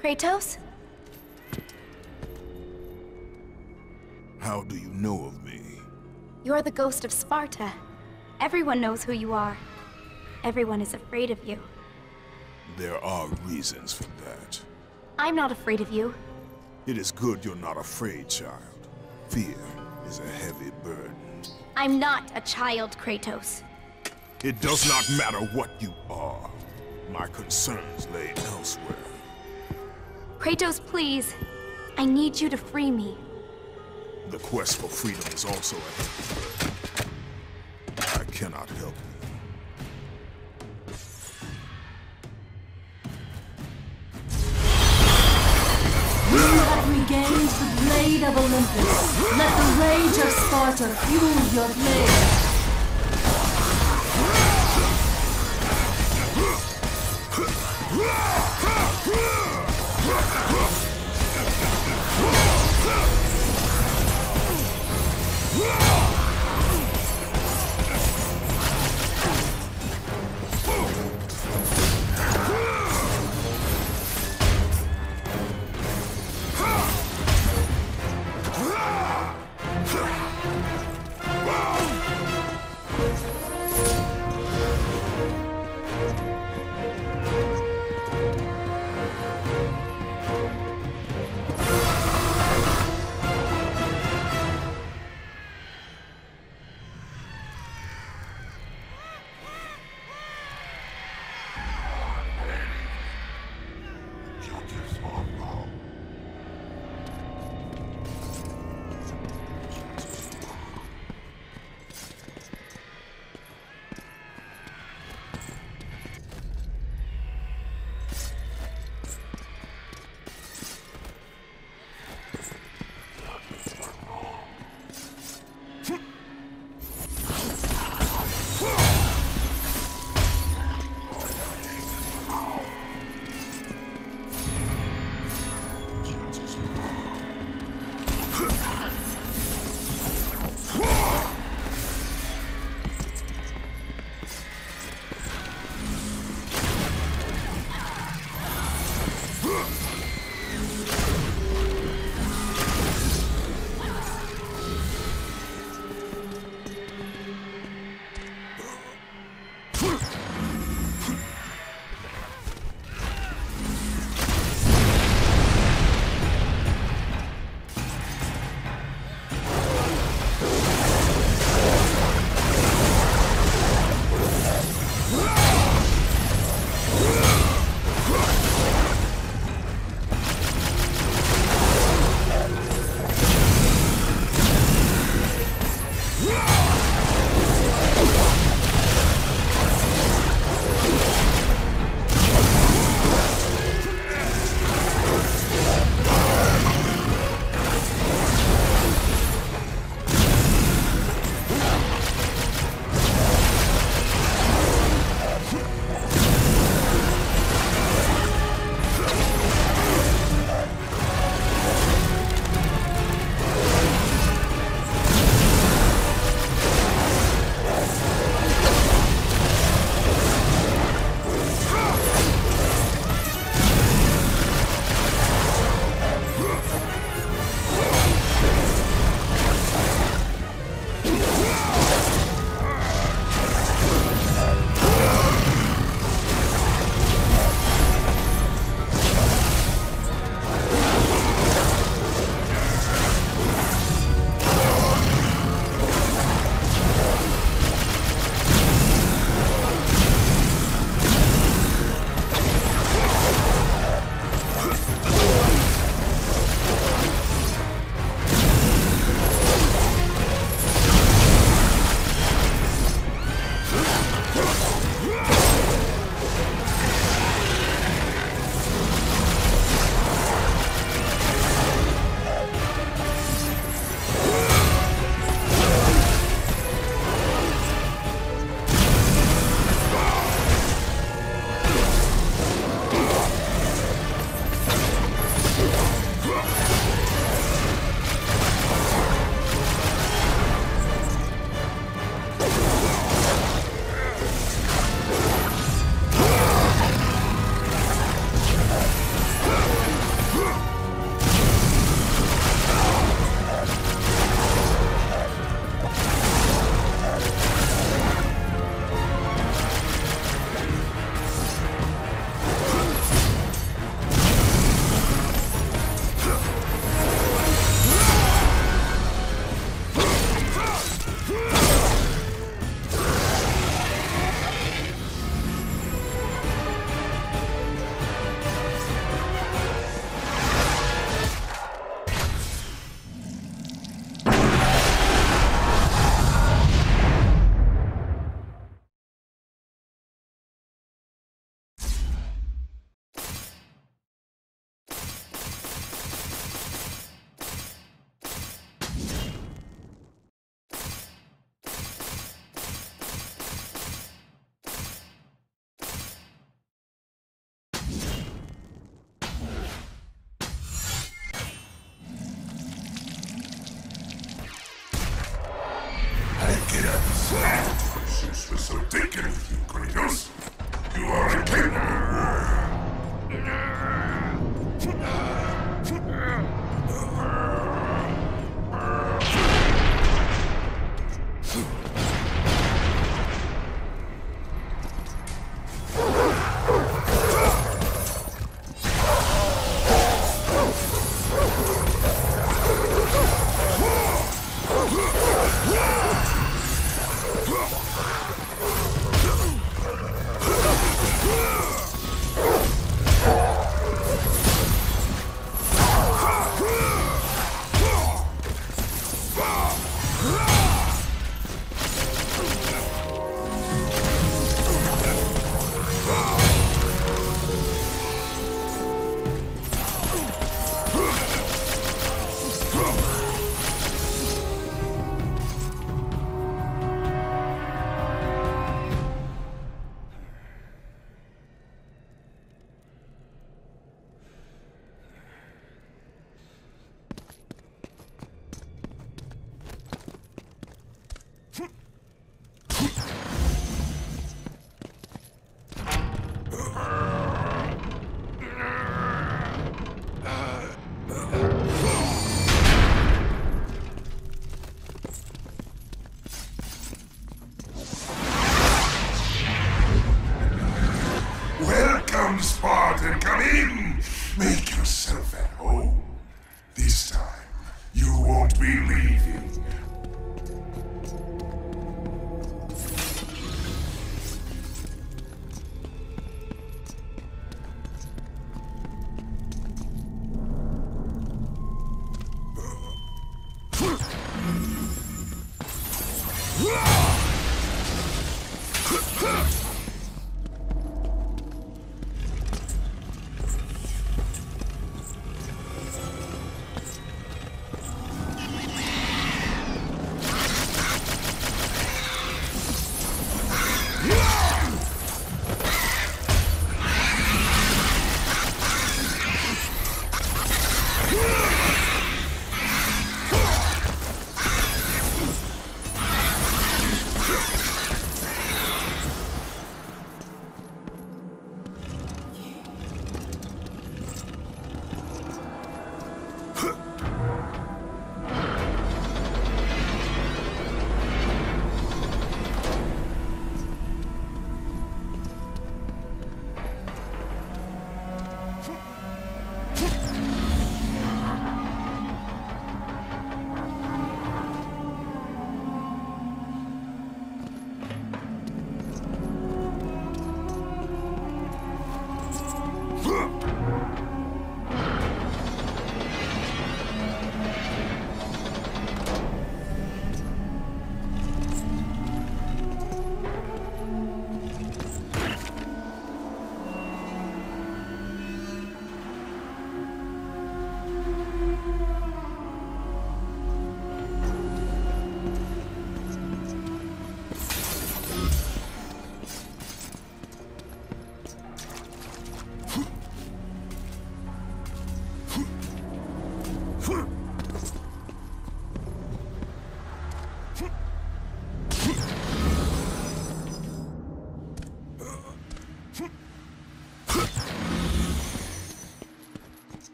Kratos? How do you know of me? You're the ghost of Sparta. Everyone knows who you are. Everyone is afraid of you. There are reasons for that. I'm not afraid of you. It is good you're not afraid, child. Fear is a heavy burden. I'm not a child, Kratos. It does not matter what you are. My concerns lay elsewhere. Kratos, please. I need you to free me. The quest for freedom is also a heavy burden. cannot help You have regained the Blade of Olympus. Let the rage of Sparta fuel your blade.